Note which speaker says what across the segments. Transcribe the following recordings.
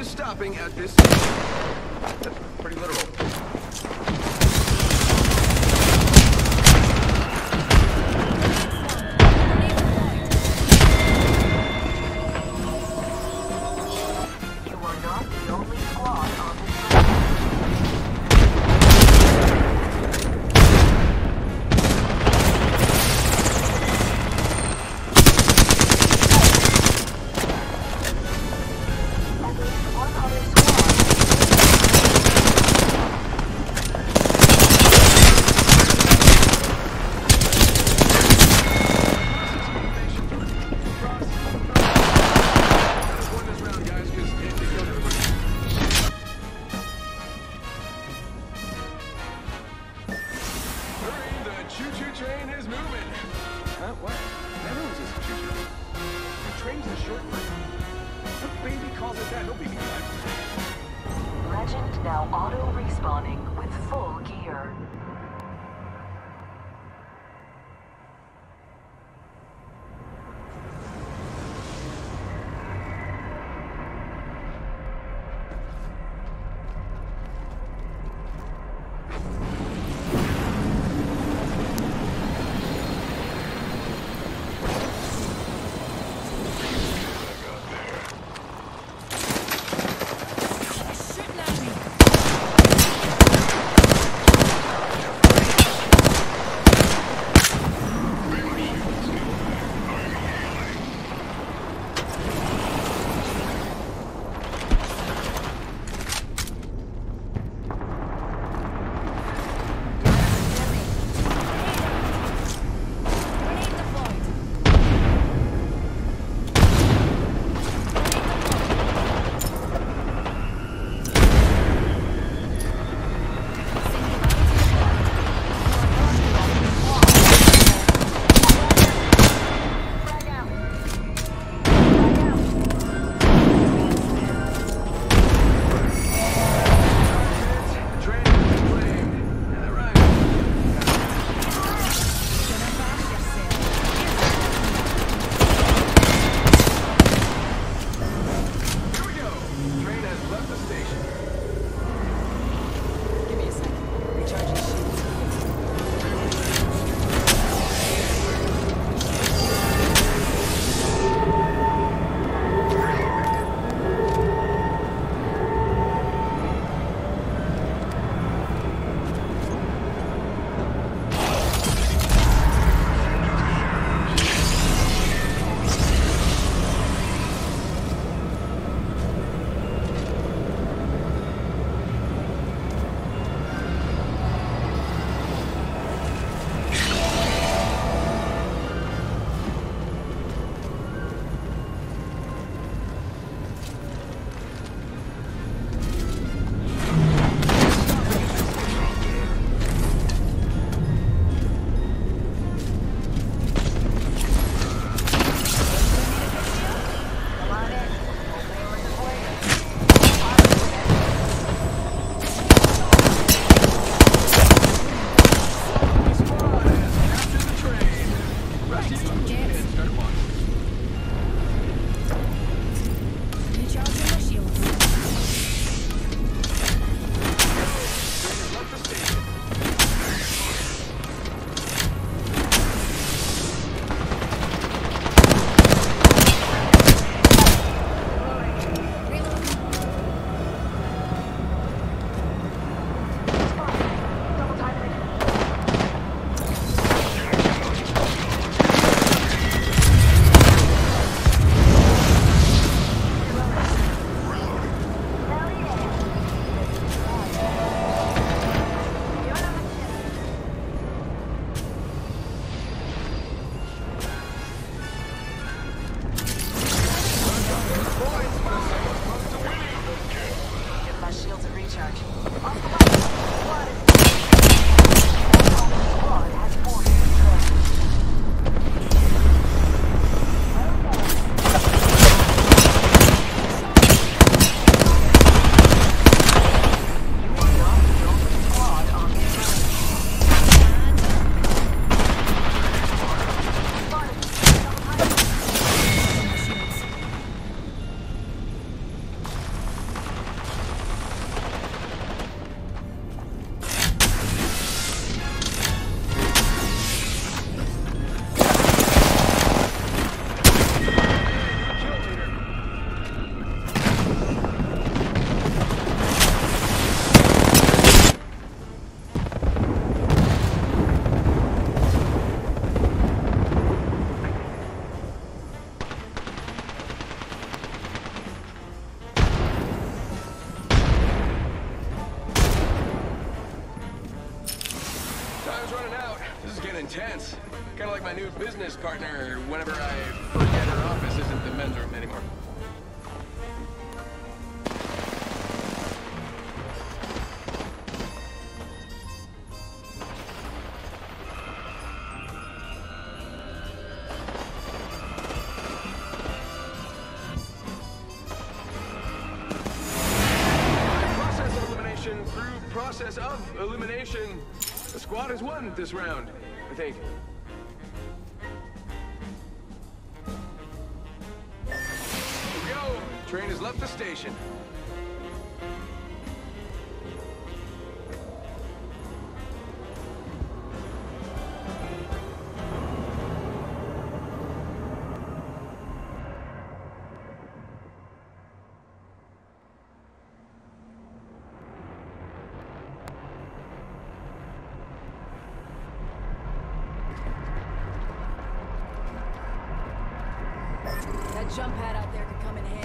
Speaker 1: is stopping at this. Pretty literal. Choo-choo train is moving. Huh? What? Everyone's just a choo-choo. The train's a short line. What baby calls it that? No baby drive.
Speaker 2: Legend now auto respawning with full gear.
Speaker 1: recharge. intense. Kind of like my new business partner whenever I forget her office isn't the men's room anymore. through process of elimination. The squad has won this round. Betekent. Here we go. Train has left the station.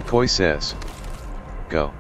Speaker 3: Koi says, go.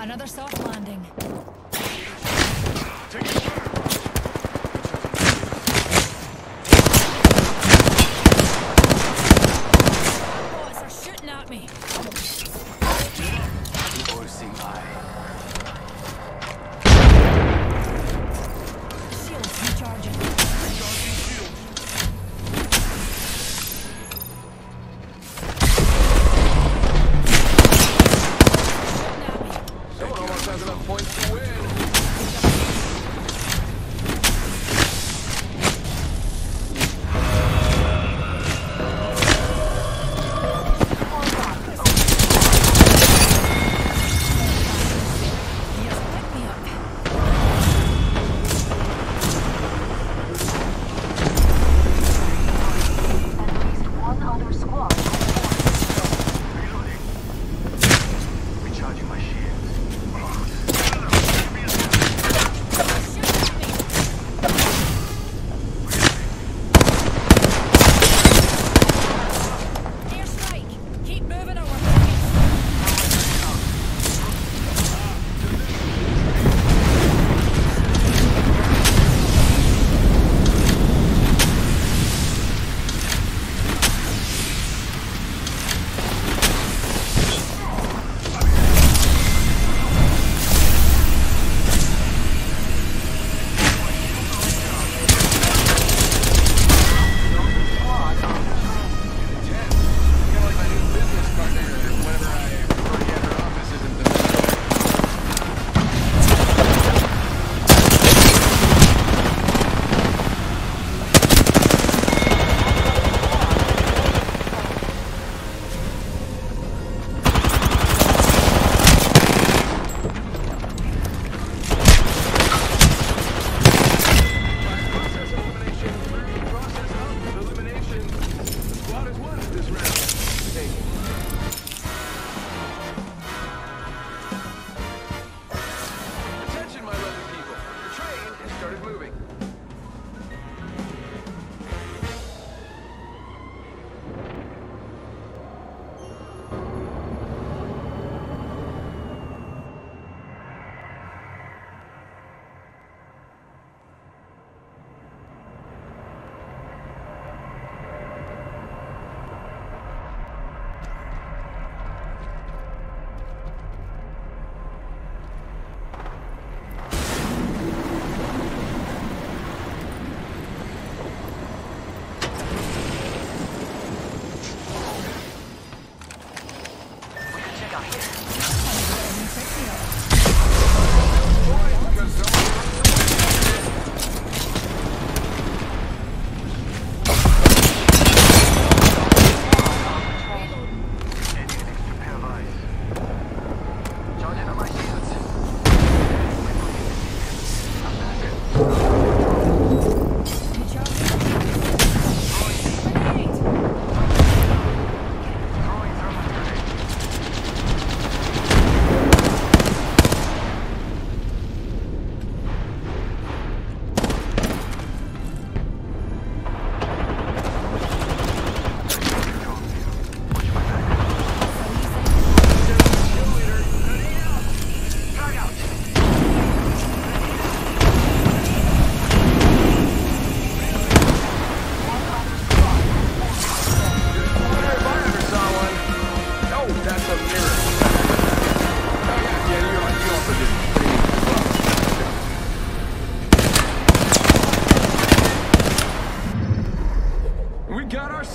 Speaker 4: Another soft landing.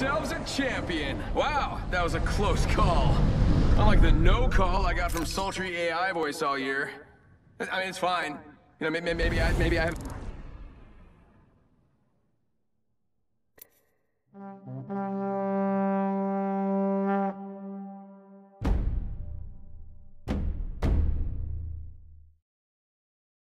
Speaker 4: ourselves a
Speaker 5: champion. Wow,
Speaker 1: that was a close call. Unlike the no call I got from Sultry AI voice all year. I mean, it's fine. You know, maybe, maybe I, maybe I have...